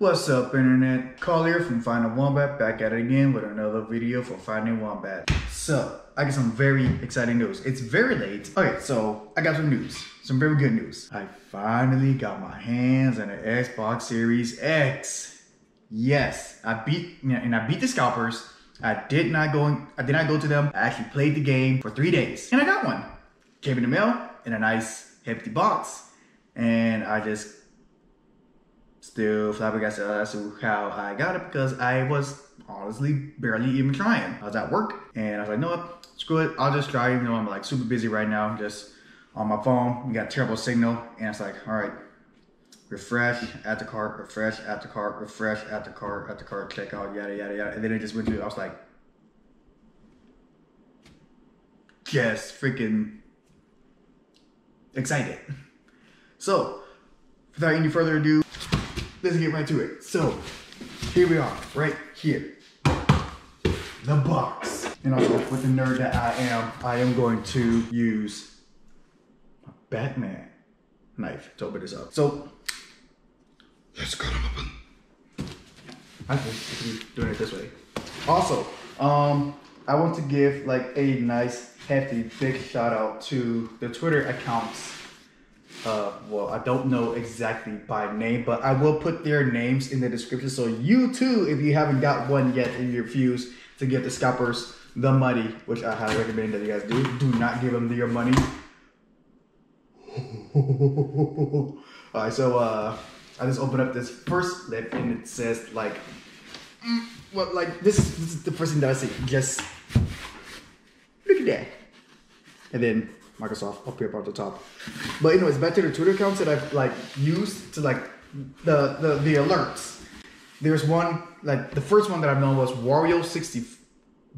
What's up internet? Collier from Fighting Wombat back at it again with another video for Fighting Wombat. So, I got some very exciting news. It's very late. Okay, so I got some news. Some very good news. I finally got my hands on an Xbox Series X. Yes, I beat and I beat the scalpers. I did not go I did not go to them. I actually played the game for three days. And I got one. Came in the mail in a nice empty box. And I just still flabbergasted as to how I got it because I was honestly barely even trying. I was at work and I was like, no? Screw it. I'll just try You know, I'm like super busy right now. Just on my phone. We got terrible signal. And it's like, all right, refresh, add to cart, refresh, add to cart, refresh, add to cart, add to cart, check out, yada, yada, yada. And then it just went through. I was like, just freaking excited. So, without any further ado, let's get right to it. So, here we are, right here. The box. And also, with the nerd that I am, I am going to use a Batman knife to open this up. So, let's cut them open. I think we doing it this way. Also, um, I want to give like a nice, hefty, big shout out to the Twitter accounts uh, well, I don't know exactly by name, but I will put their names in the description. So you too, if you haven't got one yet in your refuse to give the scalpers the money, which I highly recommend that you guys do, do not give them your money. All right, so uh, I just opened up this first slip and it says like, mm, well, like this, this is the first thing that I see. Just look at that, and then Microsoft up here at the top. But anyways, back to the Twitter accounts that I've like used to like the the, the alerts. There's one like the first one that I've known was Wario 60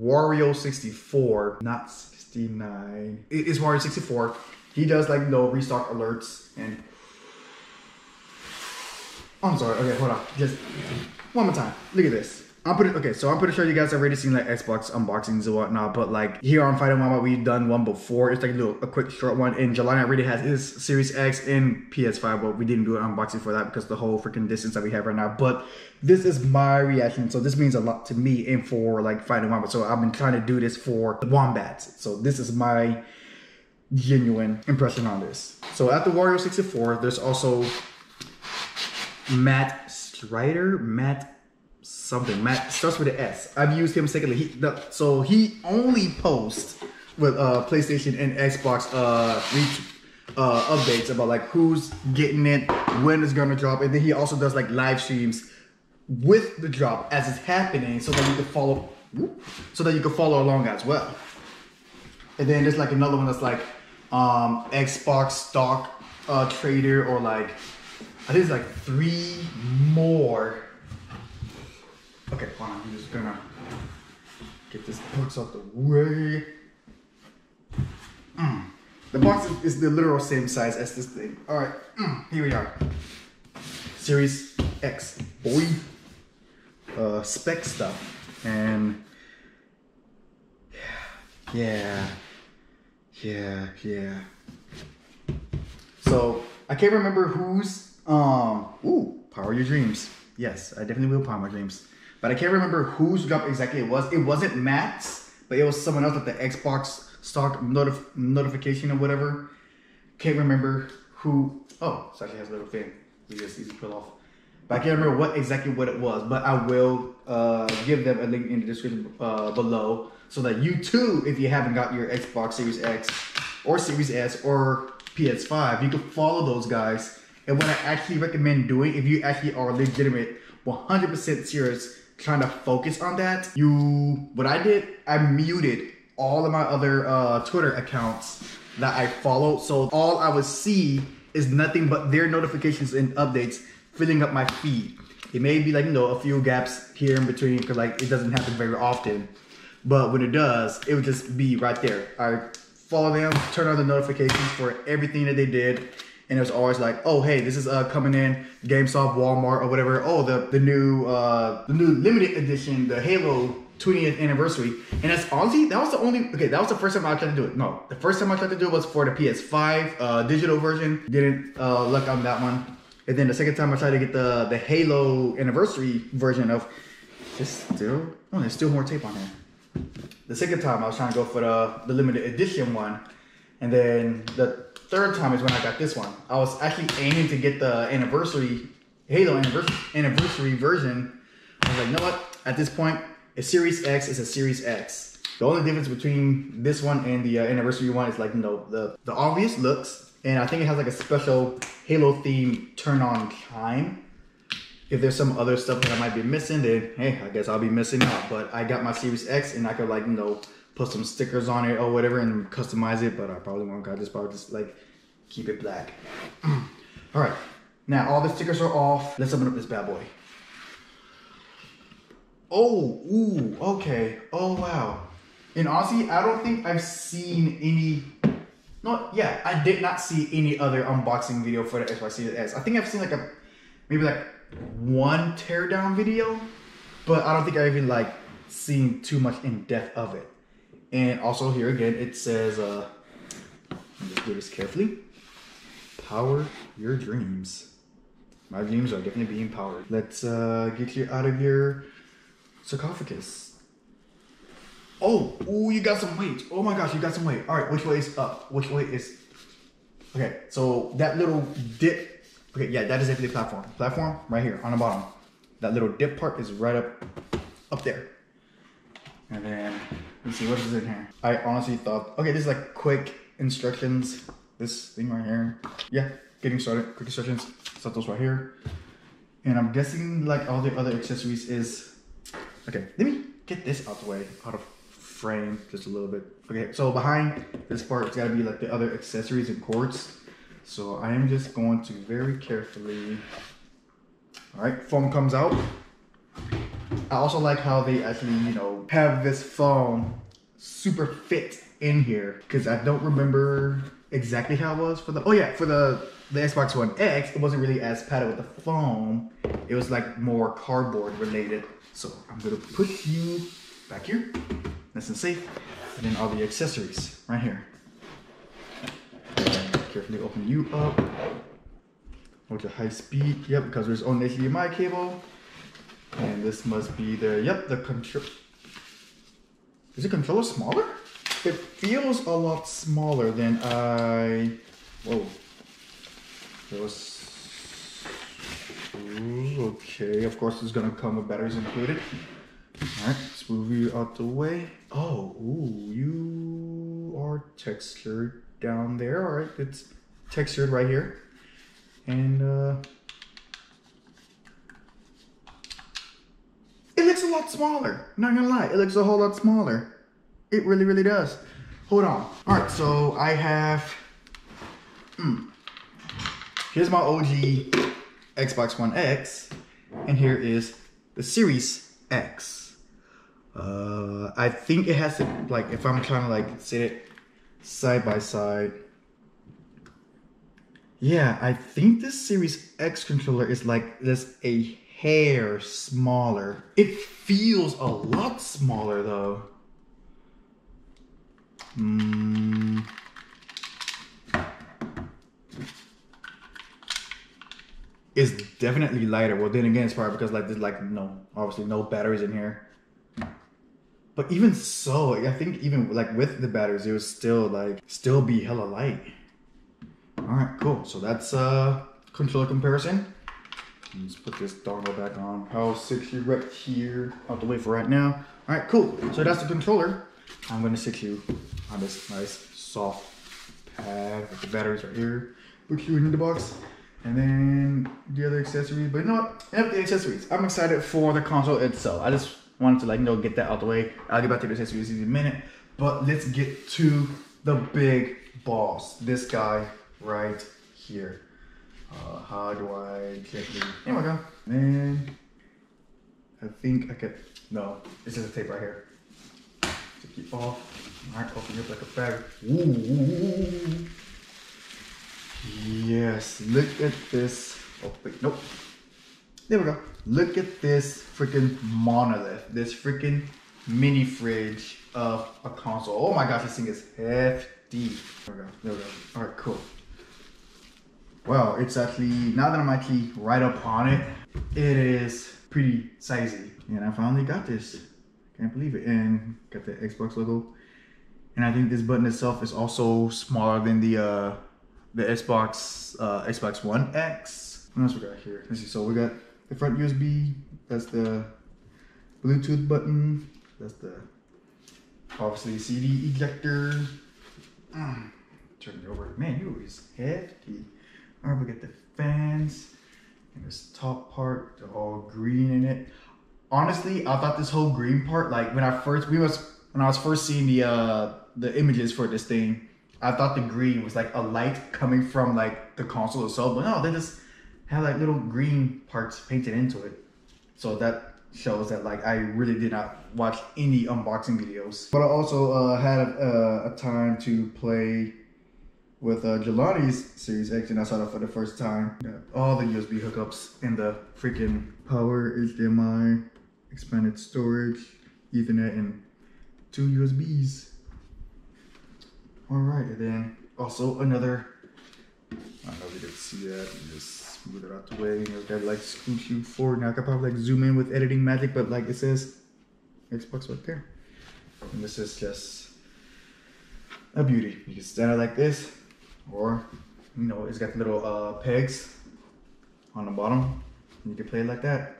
Wario 64, not 69. It's Wario 64. He does like no restock alerts and I'm sorry. Okay, hold on. Just one more time. Look at this. I'm pretty okay, so I'm pretty sure you guys already seen like Xbox unboxings and whatnot, but like here on Fighting Mama, we've done one before. It's like a little a quick short one. And Jelani already has his Series X and PS5, but we didn't do an unboxing for that because the whole freaking distance that we have right now. But this is my reaction, so this means a lot to me and for like Fighting Mama. So I've been trying to do this for the Wombats. So this is my genuine impression on this. So at the Wario 64, there's also Matt Strider, Matt something. Matt starts with an S. I've used him secondly. He, the, so he only posts with uh, PlayStation and Xbox uh, uh, updates about like who's getting it, when it's gonna drop, and then he also does like live streams with the drop as it's happening, so that you can follow, so that you can follow along as well. And then there's like another one that's like um, Xbox stock uh, trader or like I think it's like three more Okay, fine. I'm just gonna get this box out the way. Mm. The box is, the literal same size as this thing. All right, mm. here we are. Series X, boy. Uh, spec stuff. And yeah, yeah, yeah. So I can't remember who's, um, ooh, Power Your Dreams. Yes, I definitely will Power My Dreams but I can't remember whose job exactly it was. It wasn't Matt's, but it was someone else with the Xbox stock notif- notification or whatever. Can't remember who. Oh, it actually has a little thing. We just easy pull off. But I can't remember what exactly what it was. But I will uh, give them a link in the description uh, below so that you too, if you haven't got your Xbox Series X or Series S or PS5, you can follow those guys. And what I actually recommend doing, if you actually are legitimate, 100% serious trying to focus on that, you, what I did, I muted all of my other uh, Twitter accounts that I follow. So all I would see is nothing but their notifications and updates filling up my feed. It may be like, you know, a few gaps here in between because like it doesn't happen very often. But when it does, it would just be right there. I follow them, turn on the notifications for everything that they did and it was always like, oh hey, this is uh, coming in GameStop, Walmart, or whatever. Oh, the the new uh, the new limited edition, the Halo 20th anniversary. And that's honestly that was the only okay. That was the first time I tried to do it. No, the first time I tried to do it was for the PS5 uh, digital version. Didn't uh, luck on that one. And then the second time I tried to get the the Halo anniversary version of this still oh there's still more tape on here. The second time I was trying to go for the, the limited edition one. And then the third time is when I got this one. I was actually aiming to get the anniversary Halo anniversary anniversary version. I was like, you know what? At this point, a Series X is a Series X. The only difference between this one and the uh, anniversary one is like you know the the obvious looks, and I think it has like a special Halo theme turn on time. If there's some other stuff that I might be missing, then hey, I guess I'll be missing out. But I got my Series X, and I could like you know put some stickers on it or whatever and customize it. But I probably won't. I just probably just like keep it black. All right, now all the stickers are off. Let's open up this bad boy. Oh, ooh, okay. Oh wow. And honestly, I don't think I've seen any. No, yeah, I did not see any other unboxing video for the Xbox Series S. I think I've seen like a maybe like one teardown video, but I don't think I even like seen too much in depth of it. And also here again, it says, uh, just do this carefully. Power your dreams. My dreams are definitely being powered. Let's uh, get you out of your sarcophagus. Oh, ooh, you got some weight. Oh my gosh, you got some weight. All right, which way is up? Which way is? Okay, so that little dip. Okay, yeah, that is definitely platform. Platform right here on the bottom. That little dip part is right up, up there. And then let's see what is in here. I honestly thought, okay, this is like quick instructions. This thing right here. Yeah, getting started. Quick instructions. Set those right here. And I'm guessing like all the other accessories is okay. Let me get this out the way, out of frame, just a little bit. Okay, so behind this part, it's gotta be like the other accessories and cords. So I am just going to very carefully. All right, foam comes out. I also like how they actually, you know, have this foam super fit in here because I don't remember exactly how it was for the. Oh yeah, for the the Xbox One X, it wasn't really as padded with the foam. It was like more cardboard related. So I'm gonna put you back here, nice and safe, and then all the accessories right here. Carefully open you up. Your high speed, yep, because there's only HDMI cable. And this must be the, yep, the control. Is the controller smaller? It feels a lot smaller than I, whoa. Was, okay, of course it's gonna come with batteries included. All right, let's move you out the way. Oh, ooh, you are textured down there. All right, it's textured right here. And uh, it looks a lot smaller. Not gonna lie, it looks a whole lot smaller. It really, really does. Hold on. All right, so I have. Mm, here's my OG Xbox One X, and here is the Series X. Uh, I think it has to like if I'm trying to like sit it side by side. Yeah, I think this Series X controller is like just a hair smaller. It feels a lot smaller though. Hmm. It's definitely lighter. Well, then again, it's probably because like there's like no, obviously no batteries in here. But even so, I think even like with the batteries, it would still like still be hella light. All right, cool. So that's uh controller comparison. Let's put this dongle back on. Power 60 right here. Out the way for right now. All right, cool. So that's the controller. I'm gonna you on this nice soft pad with the batteries right here. Put you in the box. And then the other accessories. But you know what? The accessories. I'm excited for the console itself. I just wanted to like you know get that out the way. I'll get back to the accessories in a minute. But let's get to the big boss. This guy right here. Uh, how do I gently? Here we go. Man, I think I could. No, this is a tape right here. Take it off. All right, open it up like a bag. Ooh. Yes, look at this. Oh wait, nope. There we go. Look at this freaking monolith. This freaking mini fridge of a console. Oh my gosh, this thing is hefty. There we go. There we go. All right, cool. Well, it's actually, now that I'm actually right up on it, it is pretty sizey. And I finally got this. Can't believe it. And got the Xbox logo. And I think this button itself is also smaller than the uh, the Xbox uh, Xbox One X. What else we got here? Let's see. So we got the front USB. That's the Bluetooth button. That's the obviously CD ejector. Mm, turn it over. Man, you is hefty. Alright, we get the fans. And this top part, they're all green in it. Honestly, I thought this whole green part, like when I first we was when I was first seeing the uh the images for this thing, I thought the green was like a light coming from like the console itself, but no, they just have like little green parts painted into it. So that shows that like I really did not watch any unboxing videos. But I also uh, had a, a, time to play with uh, Jelani's Series X and I saw that for the first time. All the USB hookups in the freaking power, HDMI, expanded storage, Ethernet, and two USBs. All right, and then also another, I don't know if you can see that, just move it out the way. You know, got like scooch you forward. Now I could probably like zoom in with editing magic, but like it says Xbox right there. And this is just a beauty. You can stand it like this, or you know, it's got the little uh, pegs on the bottom. You can play it like that.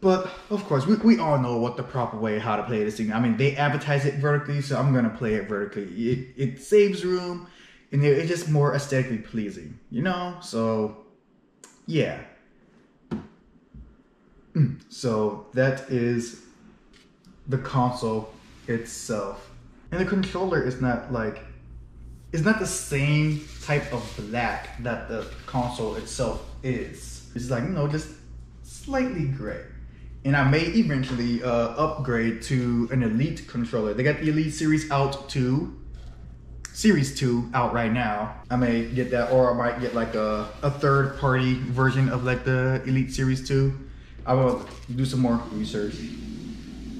But of course, we, we all know what the proper way how to play this thing. I mean, they advertise it vertically, so I'm gonna play it vertically. It it saves room, and it's just more aesthetically pleasing, you know. So, yeah. So that is the console itself, and the controller is not like it's not the same type of black that the console itself is. It's like you know just slightly gray and I may eventually uh, upgrade to an Elite controller. They got the Elite Series out 2, Series 2 out right now. I may get that, or I might get like a, a third party version of like the Elite Series 2. I will do some more research.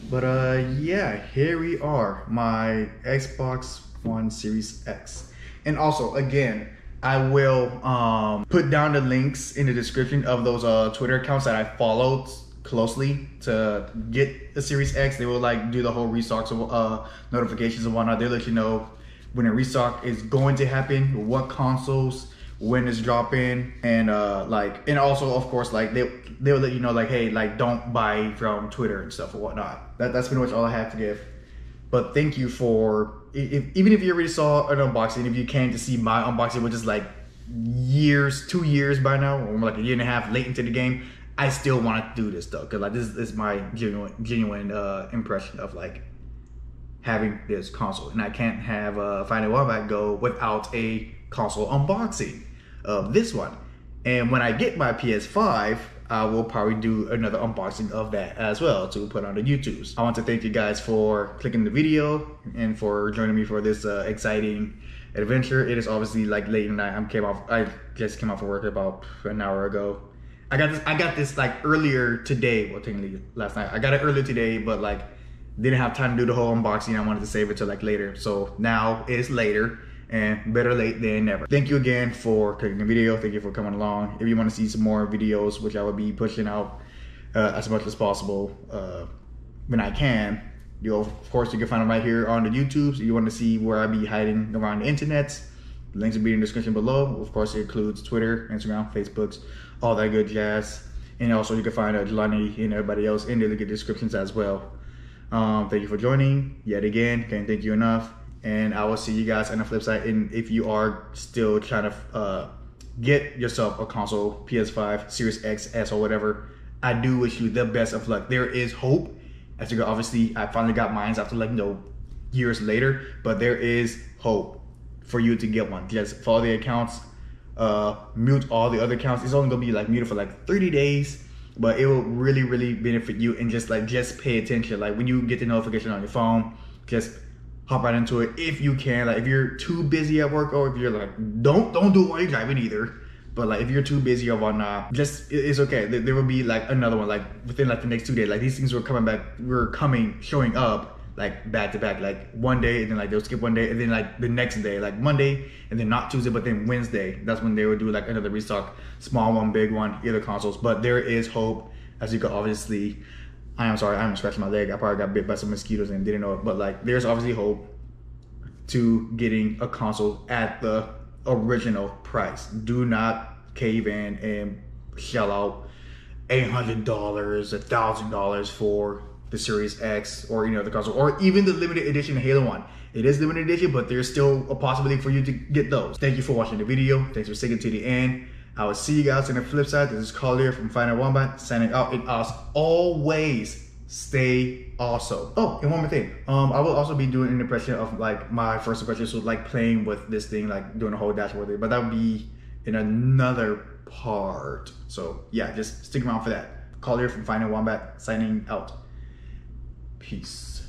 But uh, yeah, here we are, my Xbox One Series X. And also, again, I will um, put down the links in the description of those uh, Twitter accounts that I followed closely to get a Series X. They will like do the whole restock uh, notifications and whatnot. They let you know when a restock is going to happen, what consoles, when it's dropping, and uh, like, and also of course like they they'll let you know like, hey, like don't buy from Twitter and stuff or whatnot. That that's pretty much all I have to give. But thank you for if, even if you already saw an unboxing, if you came to see my unboxing, which is like years, two years by now, or like a year and a half late into the game, I still want to do this though, because like this is my genuine genuine uh, impression of like having this console, and I can't have uh, Fighting Wombat go without a console unboxing of this one. And when I get my PS5, I will probably do another unboxing of that as well to put on the YouTubes. I want to thank you guys for clicking the video and for joining me for this uh, exciting adventure. It is obviously like late at night. I came off. I just came off of work about an hour ago I got this. I got this like earlier today. Well, technically last night. I got it earlier today, but like didn't have time to do the whole unboxing. I wanted to save it till like later. So now it's later, and better late than never. Thank you again for clicking the video. Thank you for coming along. If you want to see some more videos, which I will be pushing out uh, as much as possible uh, when I can, you of course you can find them right here on the YouTube. So you want to see where I be hiding around the internet. Links will be in the description below. Of course, it includes Twitter, Instagram, Facebooks all that good jazz. And also you can find uh, Jelani and everybody else in the descriptions as well. Um, thank you for joining yet again. Can't thank you enough. And I will see you guys on the flip side. And if you are still trying to uh, get yourself a console, PS5, Series X, S, or whatever, I do wish you the best of luck. There is hope. As you go, obviously, I finally got mine after like you know years later, but there is hope for you to get one. Just follow the accounts, uh, mute all the other accounts. It's only gonna be like muted for like 30 days, but it will really, really benefit you and just like just pay attention. Like when you get the notification on your phone, just hop right into it if you can. Like if you're too busy at work or if you're like don't don't do it while you're driving either. But like if you're too busy or whatnot, just it's okay. There will be like another one like within like the next two days. Like these things were coming back, were coming, showing up like back to back, like one day and then like they'll skip one day and then like the next day, like Monday and then not Tuesday, but then Wednesday. That's when they would do like another restock, small one, big one, either consoles. But there is hope, as you could obviously. I am sorry, I'm scratching my leg. I probably got bit by some mosquitoes and didn't know it, but like there's obviously hope to getting a console at the original price. Do not cave in and shell out eight hundred dollars, a thousand dollars for the Series X or any other console, or even the limited edition Halo One. It is limited edition, but there's still a possibility for you to get those. Thank you for watching the video. Thanks for sticking to the end. I will see you guys on the flip side. This is Collier from Fighting Wombat signing out. And as always, stay awesome. Oh, and one more thing. Um, I will also be doing an impression of like my first impression, so like playing with this thing, like doing a whole dash dashboard, but that would be in another part. So yeah, just stick around for that. Collier from Fighting Wombat signing out. Peace.